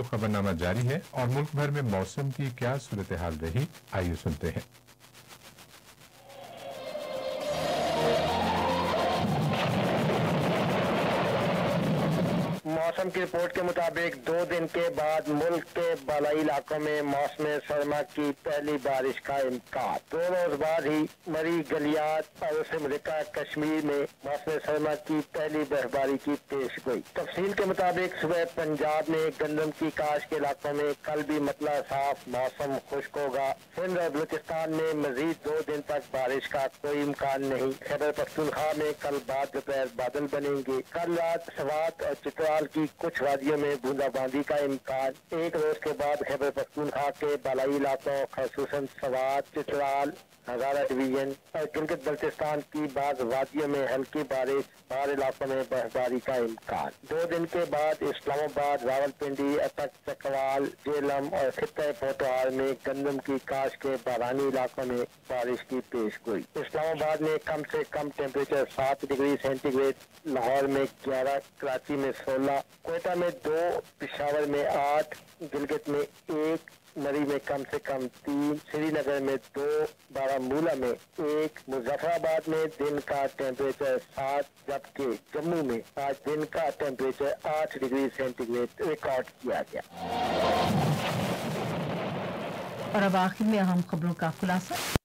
तो खबरनामा जारी है और मुल्क भर में मौसम की क्या सूरत हाल रही, आइए सुनते हैं। मौसम की रिपोर्ट के मुताबिक दो दिन के बाद मुल्क के बालाई इलाकों में मौसम सरमा की पहली बारिश का इम्कान। दो रोज बाद ही मरी गलियात और उसे मलिका कश्मीर में मौसम सरमा की पहली बर्फबारी की पेश गोई। तफसील के मुताबिक सुबह पंजाब में गंदम की काश के इलाकों में कल भी मतला साफ़ मौसम खुश्क होगा। सिंध और बलूचिस्तान में मजीद दो दिन तक बारिश का कोई इम्कान नहीं। खैबर पख्तूनखा में कल बाद दोपहर बादल बनेंगे। कल रात, सवात और चित्राल की कुछ वादियों में बूंदाबांदी का इम्कान। एक रोज के बाद खैबर पख्तूनखा के बालाई इलाकों खसूस सवात चित्राल हजारा डिवीज़न और गिलगित बल्तिस्तान की बाद वादियों में हल्की बारिश, बाहर इलाकों में बर्फबारी का इम्कान। दो दिन के बाद इस्लामाबाद, रावलपिंडी, अटक, चकवाल, जेलम और खत्े पोटवार में गंदम की काश के बारानी इलाकों में बारिश की पेश गोई इस्लामाबाद में कम से कम टेम्परेचर सात डिग्री सेंटीग्रेड, लाहौर में ग्यारह, कराची में सोलह कोयटा में दो, पिशावर में आठ, गिलगित में एक मरी में कम से कम तीन, श्रीनगर में दो, बारामूला में एक, मुजफ्फराबाद में दिन का टेम्परेचर सात, जबकि जम्मू में आज दिन का टेम्परेचर आठ डिग्री सेंटीग्रेड रिकॉर्ड किया गया। और अब आखिर में अहम खबरों का खुलासा।